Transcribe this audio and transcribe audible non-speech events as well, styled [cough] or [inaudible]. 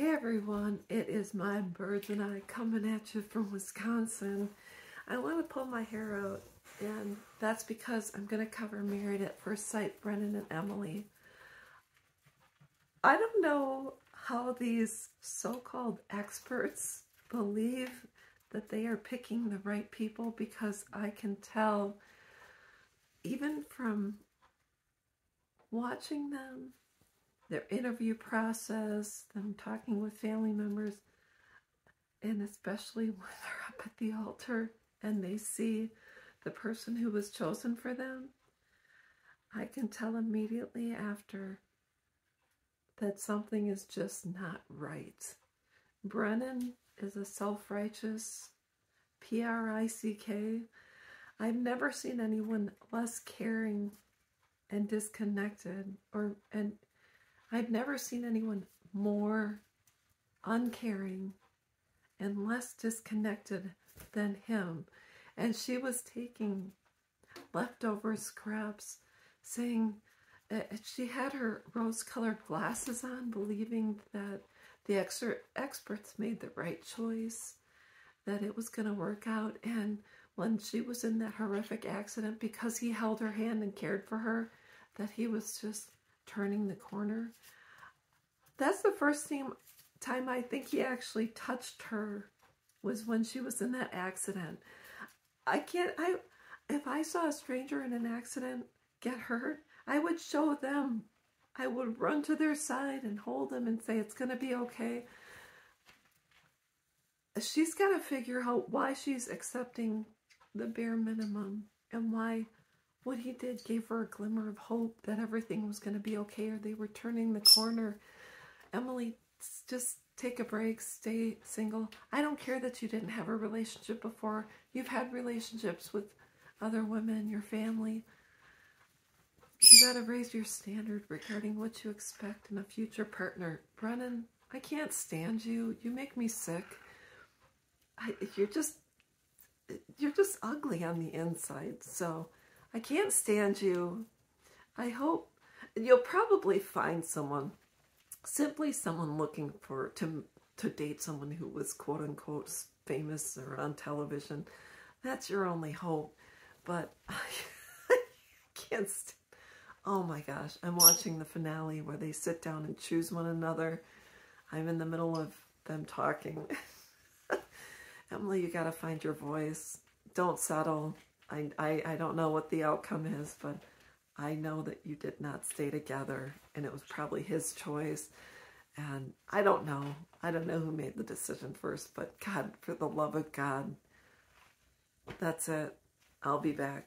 Hey everyone, it is my birds and I coming at you from Wisconsin. I want to pull my hair out and that's because I'm going to cover Married at First Sight, Brennan and Emily. I don't know how these so-called experts believe that they are picking the right people because I can tell even from watching them their interview process, them talking with family members, and especially when they're up at the altar and they see the person who was chosen for them, I can tell immediately after that something is just not right. Brennan is a self-righteous, P-R-I-C-K. I've never seen anyone less caring and disconnected or and I've never seen anyone more uncaring and less disconnected than him. And she was taking leftover scraps, saying uh, she had her rose-colored glasses on, believing that the experts made the right choice, that it was going to work out. And when she was in that horrific accident, because he held her hand and cared for her, that he was just turning the corner. That's the first time, I think he actually touched her was when she was in that accident. I can't, I, if I saw a stranger in an accident get hurt, I would show them. I would run to their side and hold them and say, it's going to be okay. She's got to figure out why she's accepting the bare minimum and why what he did gave her a glimmer of hope that everything was going to be okay or they were turning the corner. Emily, just take a break, stay single. I don't care that you didn't have a relationship before. You've had relationships with other women, your family. You got to raise your standard regarding what you expect in a future partner. Brennan, I can't stand you. You make me sick. I, you're just, you're just ugly on the inside. So I can't stand you. I hope you'll probably find someone, simply someone looking for to to date someone who was quote unquote famous or on television. That's your only hope. But I, [laughs] can't. oh my gosh, I'm watching the finale where they sit down and choose one another. I'm in the middle of them talking. [laughs] Emily, you got to find your voice. Don't settle. I, I, I don't know what the outcome is, but I know that you did not stay together and it was probably his choice. And I don't know. I don't know who made the decision first, but God, for the love of God, that's it. I'll be back.